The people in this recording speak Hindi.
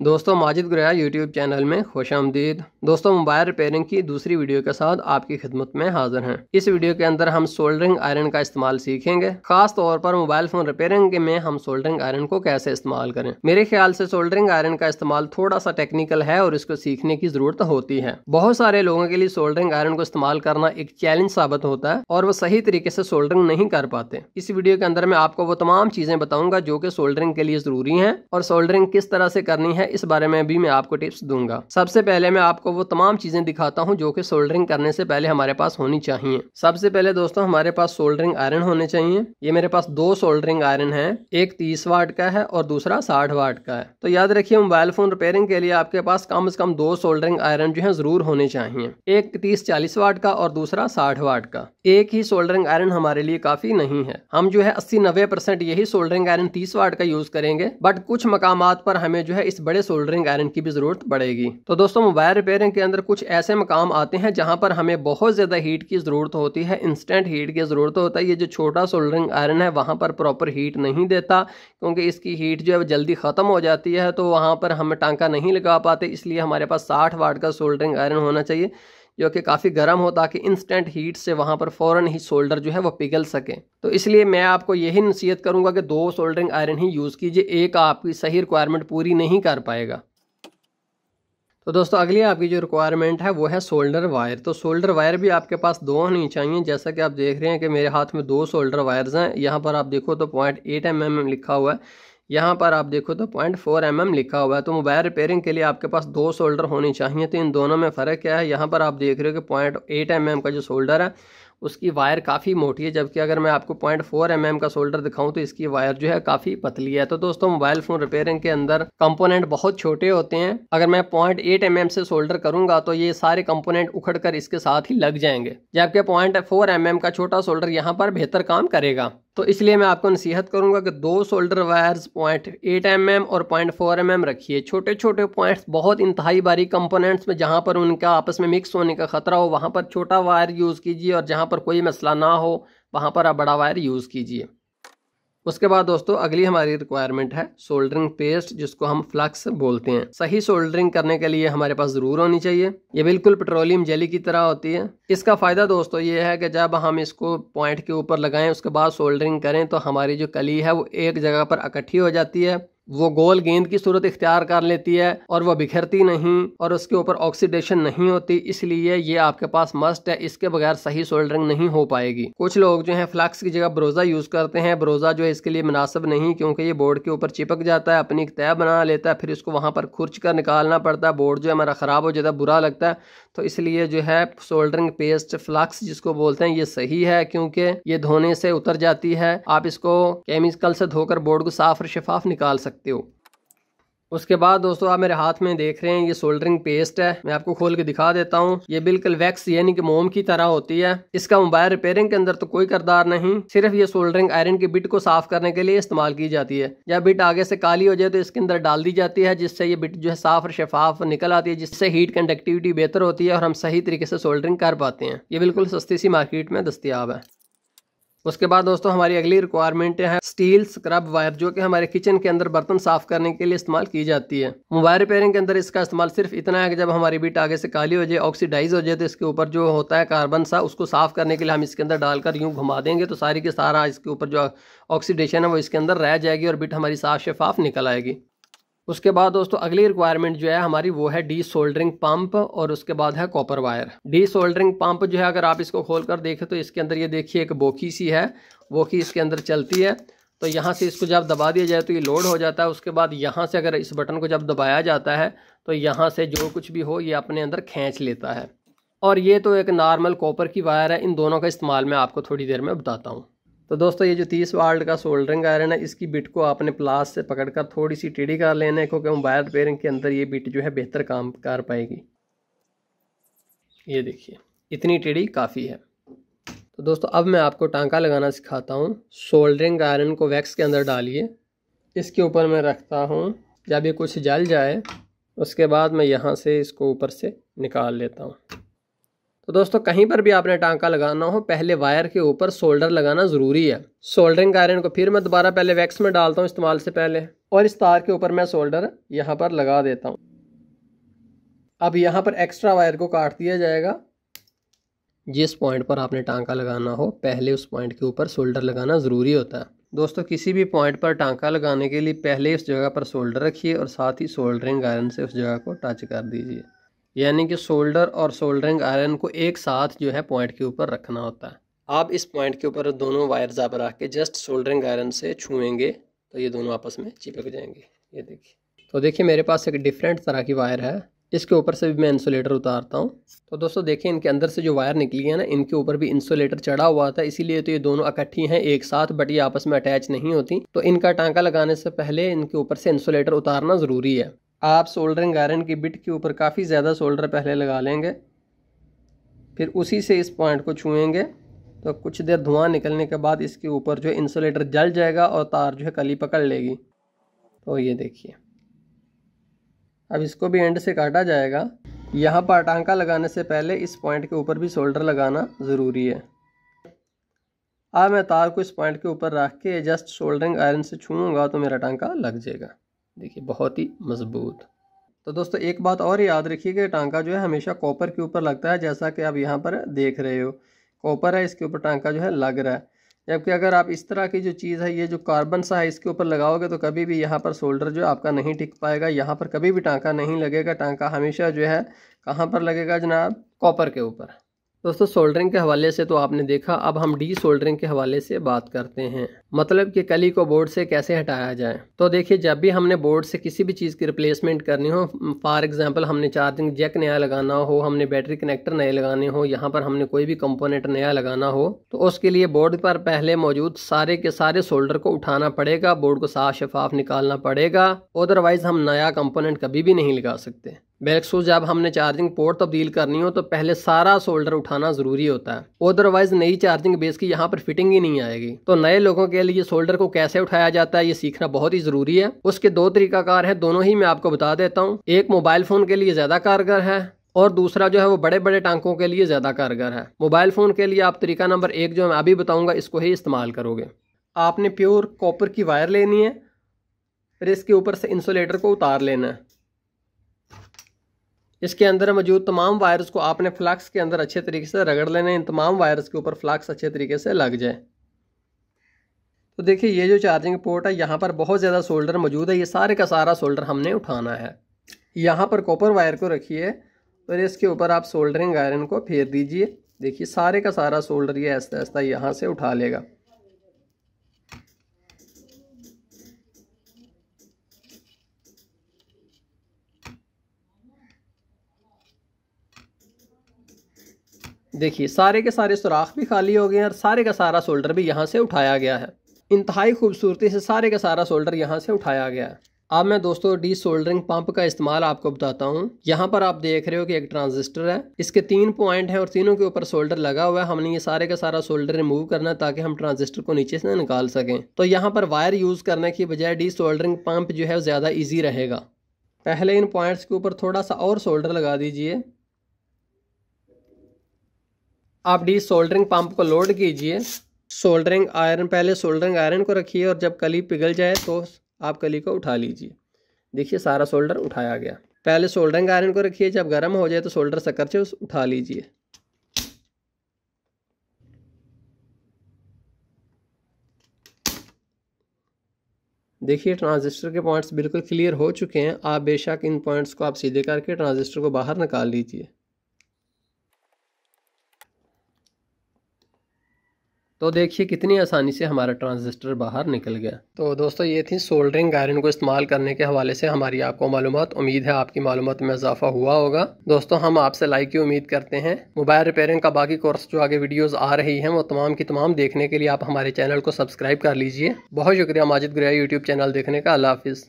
दोस्तों, माजिद गुरया यूट्यूब चैनल में खुश आमदीद। दोस्तों, मोबाइल रिपेयरिंग की दूसरी वीडियो के साथ आपकी खिदमत में हाजिर हैं। इस वीडियो के अंदर हम सोल्डरिंग आयरन का इस्तेमाल सीखेंगे। खास तौर पर मोबाइल फ़ोन रिपेयरिंग में हम सोल्डरिंग आयरन को कैसे इस्तेमाल करें। मेरे ख्याल से सोल्डरिंग आयरन का इस्तेमाल थोड़ा सा टेक्निकल है और इसको सीखने की ज़रूरत होती है। बहुत सारे लोगों के लिए सोल्डरिंग आयरन को इस्तेमाल करना एक चैलेंज साबित होता है और वो सही तरीके से सोल्डरिंग नहीं कर पाते। इस वीडियो के अंदर मैं आपको वो तमाम चीज़ें बताऊँगा जो की सोल्डरिंग के लिए ज़रूरी है और सोल्डरिंग किस तरह से करनी है इस बारे में भी मैं आपको टिप्स दूँगा। सबसे पहले मैं आपको वो तमाम चीज़ें दिखाता हूँ जो कि सोल्डरिंग करने से पहले हमारे पास होनी चाहिए। सबसे पहले दोस्तों, हमारे पास सोल्डरिंग आयरन होने चाहिए। ये मेरे पास दो सोल्डरिंग आयरन है, एक तीस वाट का है और दूसरा साठ वाट का है। तो याद रखिए, मोबाइल फ़ोन रिपेयरिंग के लिए आपके पास कम अज कम दो सोल्डरिंग आयरन जो है ज़रूर होने चाहिए। एक तीस चालीस वाट का और दूसरा साठ वाट का। एक ही सोल्डरिंग आयरन हमारे लिए काफ़ी नहीं है। हम जो है अस्सी नब्बे परसेंट यही सोल्डरिंग आयरन तीस वाट का यूज़ करेंगे, बट कुछ मकाम पर हमें जो है इस बड़े सोल्डरिंग आयरन की भी ज़रूरत पड़ेगी। तो दोस्तों, मोबाइल रिपेयरिंग के अंदर कुछ ऐसे मकाम आते हैं जहाँ पर हमें बहुत ज़्यादा हीट की ज़रूरत होती है, इंस्टेंट हीट की ज़रूरत होता है। ये जो छोटा सोल्डरिंग आयरन है, वहाँ पर प्रॉपर हीट नहीं देता, क्योंकि इसकी हीट जो है जल्दी ख़त्म हो जाती है तो वहाँ पर हम टांका नहीं लगा पाते, इसलिए हमारे पास साठ वाट का सोल्डरिंग आयरन होना चाहिए। जो कि काफ़ी गर्म हो ताकि इंस्टेंट हीट से वहाँ पर फ़ौरन ही सोल्डर जो है वो पिघल सके। तो इसलिए मैं आपको यही नसीहत करूँगा कि दो सोल्डरिंग आयरन ही यूज़ कीजिए, एक आपकी सही रिक्वायरमेंट पूरी नहीं कर पाएगा। तो दोस्तों, अगली आपकी जो रिक्वायरमेंट है वो है सोल्डर वायर तो सोल्डर वायर भी आपके पास दो होनी चाहिए। जैसा कि आप देख रहे हैं कि मेरे हाथ में दो सोल्डर वायर्स हैं। यहाँ पर आप देखो तो पॉइंट एट एम एम लिखा हुआ है। यहाँ पर आप देखो तो पॉइंट फोर एम एम लिखा हुआ है। तो मोबाइल रिपेयरिंग के लिए आपके पास दो सोल्डर होनी चाहिए। तो इन दोनों में फ़र्क क्या है? यहाँ पर आप देख रहे हो कि पॉइंट एट एम एम का जो सोल्डर है, उसकी वायर काफ़ी मोटी है। जबकि अगर मैं आपको पॉइंट फोर एम एम का सोल्डर दिखाऊँ तो इसकी वायर जो है काफ़ी पतली है। तो दोस्तों मोबाइल फ़ोन रिपेयरिंग के अंदर कंपोनेंट बहुत छोटे होते हैं। अगर मैं पॉइंट एट एम एम से सोल्डर करूँगा तो ये सारे कंपोनेंट उखड़ कर इसके साथ ही लग जाएँगे। जबकि पॉइंट फोर एम का छोटा सोल्डर यहाँ पर बेहतर काम करेगा। तो इसलिए मैं आपको नसीहत करूँगा कि दो solder wires point eight M M और पॉइंट फोर एम एम रखिए। छोटे छोटे पॉइंट्स बहुत इंतहाई बारी कंपोनेंट्स में जहाँ पर उनका आपस में मिक्स होने का खतरा हो, वहाँ पर छोटा वायर यूज़ कीजिए और जहाँ पर कोई मसला ना हो, वहाँ पर आप बड़ा वायर यूज़ कीजिए। उसके बाद दोस्तों, अगली हमारी रिक्वायरमेंट है सोल्डरिंग पेस्ट जिसको हम फ्लक्स बोलते हैं। सही सोल्डरिंग करने के लिए हमारे पास ज़रूर होनी चाहिए। ये बिल्कुल पेट्रोलियम जेली की तरह होती है। इसका फ़ायदा दोस्तों ये है कि जब हम इसको पॉइंट के ऊपर लगाएँ, उसके बाद सोल्डरिंग करें तो हमारी जो कली है, वो एक जगह पर इकट्ठी हो जाती है। वो गोल गेंद की सूरत इख्तियार कर लेती है और वह बिखरती नहीं और उसके ऊपर ऑक्सीडेशन नहीं होती, इसलिए ये आपके पास मस्ट है, इसके बगैर सही सोल्डरिंग नहीं हो पाएगी। कुछ लोग जो है फ्लक्स की जगह ब्रोजा यूज़ करते हैं। ब्रोजा जो है इसके लिए मुनासिब नहीं क्योंकि ये बोर्ड के ऊपर चिपक जाता है, अपनी एक तय बना लेता है, फिर इसको वहाँ पर खुर्च कर निकालना पड़ता है। बोर्ड जो है हमारा ख़राब हो जाता है, बुरा लगता है। तो इसलिए जो है सोल्डरिंग पेस्ट फ्लक्स जिसको बोलते हैं, ये सही है क्योंकि ये धोने से उतर जाती है। आप इसको केमिकल से धोकर बोर्ड को साफ़ और शफाफ निकाल सकते हो। उसके बाद दोस्तों, आप मेरे हाथ में देख रहे हैं, ये सोल्डरिंग पेस्ट है। मैं आपको खोल के दिखा देता हूँ। ये बिल्कुल वैक्स यानी कि मोम की तरह होती है। इसका मोबाइल रिपेयरिंग के अंदर तो कोई करदार नहीं, सिर्फ़ ये सोल्डरिंग आयरन की बिट को साफ़ करने के लिए इस्तेमाल की जाती है। जब बिट आगे से काली हो जाए तो इसके अंदर डाल दी जाती है, जिससे ये बिट जो है साफ़ और शफाफ निकल आती है, जिससे हीट कंडक्टिविटी बेहतर होती है और हम सही तरीके से सोल्डरिंग कर पाते हैं। ये बिल्कुल सस्ती सी मार्केट में दस्तियाब है। उसके बाद दोस्तों हमारी अगली रिक्वायरमेंट है स्टील स्क्रब वायर जो कि हमारे किचन के अंदर बर्तन साफ़ करने के लिए इस्तेमाल की जाती है। मोबाइल रिपेयरिंग के अंदर इसका इस्तेमाल सिर्फ़ इतना है कि जब हमारी बीट आगे से काली हो जाए ऑक्सीडाइज हो जाए तो इसके ऊपर जो होता है कार्बन सा, उसको साफ़ करने के लिए हम इसके अंदर डालकर यूँ घुमा देंगे तो सारी के सारा इसके ऊपर जो ऑक्सीडेशन है, वो इसके अंदर रह जाएगी और बिट हमारी साफ़ शफाफ निकल आएगी। उसके बाद दोस्तों, अगली रिक्वायरमेंट जो है हमारी वो है डी सोल्डरिंग पंप और उसके बाद है copper wire desoldering pump जो है, अगर आप इसको खोल कर देखें तो इसके अंदर ये देखिए एक बोकी सी है, बोकी इसके अंदर चलती है। तो यहाँ से इसको जब दबा दिया जाए तो ये लोड हो जाता है, उसके बाद यहाँ से अगर इस बटन को जब दबाया जाता है तो यहाँ से जो कुछ भी हो ये अपने अंदर खींच लेता है। और ये तो एक नॉर्मल कॉपर की वायर है, इन दोनों का इस्तेमाल मैं आपको थोड़ी देर में बताता हूँ। तो दोस्तों, ये जो तीस वाल्ट का सोल्डरिंग आयरन है, इसकी बिट को आपने प्लास से पकड़कर थोड़ी सी टेढ़ी कर लेना है, क्योंकि मोबाइल रिपेयरिंग के अंदर ये बिट जो है बेहतर काम कर पाएगी। ये देखिए, इतनी टेढ़ी काफ़ी है। तो दोस्तों, अब मैं आपको टांका लगाना सिखाता हूँ। सोल्डरिंग आयरन को वैक्स के अंदर डालिए। इसके ऊपर मैं रखता हूँ, जब ये कुछ जल जाए, उसके बाद मैं यहाँ से इसको ऊपर से निकाल लेता हूँ। तो दोस्तों, कहीं पर भी आपने टांका लगाना हो, पहले वायर के ऊपर सोल्डर लगाना ज़रूरी है। सोल्डरिंग आयरन को फिर मैं दोबारा पहले वैक्स में डालता हूँ इस्तेमाल से पहले, और इस तार के ऊपर मैं सोल्डर यहाँ पर लगा देता हूँ। अब यहाँ पर एक्स्ट्रा वायर को काट दिया जाएगा। जिस पॉइंट पर आपने टांका लगाना हो, पहले उस पॉइंट के ऊपर सोल्डर लगाना ज़रूरी होता है। दोस्तों, किसी भी पॉइंट पर टांका लगाने के लिए पहले उस जगह पर सोल्डर रखिए और साथ ही सोल्डरिंग आयरन से उस जगह को टच कर दीजिए। यानी कि सोल्डर और सोल्डरिंग आयरन को एक साथ जो है पॉइंट के ऊपर रखना होता है। आप इस पॉइंट के ऊपर दोनों वायर्स आप रख के जस्ट सोल्डरिंग आयरन से छुएँगे तो ये दोनों आपस में चिपक जाएँगे। ये देखिए। तो देखिए, मेरे पास एक डिफरेंट तरह की वायर है। इसके ऊपर से भी मैं इंसुलेटर उतारता हूँ। तो दोस्तों देखें इनके अंदर से जो वायर निकली है ना, इनके ऊपर भी इंसुलेटर चढ़ा हुआ था, इसीलिए तो ये दोनों इकट्ठी हैं एक साथ बट ये आपस में अटैच नहीं होती। तो इनका टांका लगाने से पहले इनके ऊपर से इंसुलेटर उतारना ज़रूरी है। आप सोल्डरिंग आयरन की बिट के ऊपर काफ़ी ज़्यादा सोल्डर पहले लगा लेंगे। फिर उसी से इस पॉइंट को छुएँगे। तो कुछ देर धुआँ निकलने के बाद इसके ऊपर जो इंसुलेटर जल जाएगा और तार जो है कली पकड़ लेगी। तो ये देखिए। अब इसको भी एंड से काटा जाएगा। यहाँ पर टांका लगाने से पहले इस पॉइंट के ऊपर भी सोल्डर लगाना ज़रूरी है। अब मैं तार को इस पॉइंट के ऊपर रख के जस्ट सोल्डरिंग आयरन से छूँगा तो मेरा टांका लग जाएगा। देखिए, बहुत ही मज़बूत। तो दोस्तों, एक बात और याद रखिए कि टांका जो है हमेशा कॉपर के ऊपर लगता है, जैसा कि आप यहाँ पर देख रहे हो। कॉपर है, इसके ऊपर टांका जो है लग रहा है। जबकि अगर आप इस तरह की जो चीज़ है, ये जो कार्बन सा है, इसके ऊपर लगाओगे तो कभी भी यहाँ पर शोल्डर जो आपका नहीं टिक पाएगा। यहाँ पर कभी भी टांका नहीं लगेगा। टांका हमेशा जो है, कहाँ पर लगेगा जनाब? कॉपर के ऊपर। दोस्तों, सोल्डरिंग के हवाले से तो आपने देखा, अब हम डी सोल्डरिंग के हवाले से बात करते हैं। मतलब कि कली को बोर्ड से कैसे हटाया जाए? तो देखिए, जब भी हमने बोर्ड से किसी भी चीज़ की रिप्लेसमेंट करनी हो फॉर एग्जांपल हमने चार्जिंग जैक नया लगाना हो, हमने बैटरी कनेक्टर नए लगाने हो, यहाँ पर हमने कोई भी कंपोनेंट नया लगाना हो तो उसके लिए बोर्ड पर पहले मौजूद सारे के सारे सोल्डर को उठाना पड़ेगा, बोर्ड को साफ़ शफाफ निकालना पड़ेगा अदरवाइज़ हम नया कंपोनेंट कभी भी नहीं लगा सकते। बेलक्सू जब हमने चार्जिंग पोर्ट तब्दील करनी हो तो पहले सारा सोल्डर उठाना ज़रूरी होता है। अदरवाइज़ नई चार्जिंग बेस की यहाँ पर फिटिंग ही नहीं आएगी। तो नए लोगों के लिए सोल्डर को कैसे उठाया जाता है, ये सीखना बहुत ही ज़रूरी है। उसके दो तरीकाकार है, दोनों ही मैं आपको बता देता हूँ। एक मोबाइल फ़ोन के लिए ज़्यादा कारगर है, और दूसरा जो है, वो बड़े बड़े टांकों के लिए ज़्यादा कारगर है। मोबाइल फ़ोन के लिए आप तरीका नंबर एक जो मैं अभी बताऊँगा, इसको ही इस्तेमाल करोगे। आपने प्योर कॉपर की वायर लेनी है फिर इसके ऊपर से इंसुलेटर को उतार लेना है। इसके अंदर मौजूद तमाम वायर्स को आपने फ्लक्स के अंदर अच्छे तरीके से रगड़ लेना इन तमाम वायर्स के ऊपर फ्लक्स अच्छे तरीके से लग जाए। तो देखिए, ये जो चार्जिंग पोर्ट है, यहाँ पर बहुत ज़्यादा सोल्डर मौजूद है। ये सारे का सारा सोल्डर हमने उठाना है। यहाँ पर कॉपर वायर को रखिए और इसके ऊपर आप सोल्डरिंग आयरन को फेर दीजिए। देखिए, सारे का सारा सोल्डर ये ऐसा ऐसा यहाँ से उठा लेगा। देखिए, सारे के सारे सुराख भी खाली हो गए हैं और सारे का सारा शोल्डर भी यहाँ से उठाया गया है। इंतहाई खूबसूरती से सारे का सारा शोल्डर यहाँ से उठाया गया है। अब मैं दोस्तों डी सोल्डरिंग पंप का इस्तेमाल आपको बताता हूँ। यहाँ पर आप देख रहे हो कि एक ट्रांजिस्टर है। इसके तीन पॉइंट है और तीनों के ऊपर सोल्डर लगा हुआ है। हमने ये सारे का सारा सोल्डर रिमूव करना है ताकि हम ट्रांजिस्टर को नीचे से निकाल सकें। तो यहाँ पर वायर यूज़ करने की बजाय डी सोल्डरिंग पंप जो है ज़्यादा ईजी रहेगा। पहले इन पॉइंट्स के ऊपर थोड़ा सा और सोल्डर लगा दीजिए। आप डी सोल्डरिंग पंप को लोड कीजिए। सोल्डरिंग आयरन, पहले सोल्डरिंग आयरन को रखिए और जब कली पिघल जाए तो आप कली को उठा लीजिए। देखिए, सारा सोल्डर उठाया गया। पहले सोल्डरिंग आयरन को रखिए, जब गर्म हो जाए तो सोल्डर सकर से करचे उठा लीजिए। देखिए, ट्रांजिस्टर के पॉइंट्स बिल्कुल क्लियर हो चुके हैं। आप बेशक इन पॉइंट्स को आप सीधे करके ट्रांजिस्टर को बाहर निकाल लीजिए। तो देखिए कितनी आसानी से हमारा ट्रांजिस्टर बाहर निकल गया। तो दोस्तों, ये थी सोल्डरिंग आयरन को इस्तेमाल करने के हवाले से हमारी आपको मालूम उम्मीद है आपकी मालूम में इजाफा हुआ होगा। दोस्तों, हम आपसे लाइक की उम्मीद करते हैं। मोबाइल रिपेयरिंग का बाकी कोर्स जो आगे वीडियोस आ रही हैं, वो तमाम की तमाम देखने के लिए आप हमारे चैनल को सब्सक्राइब कर लीजिए। बहुत शुक्रिया माजिद गुरिया यूट्यूब चैनल देखने का। अल्लाह हाफिज़।